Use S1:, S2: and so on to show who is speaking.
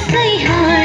S1: सही सहा